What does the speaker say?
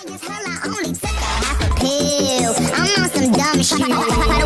I'm on some dumb shit.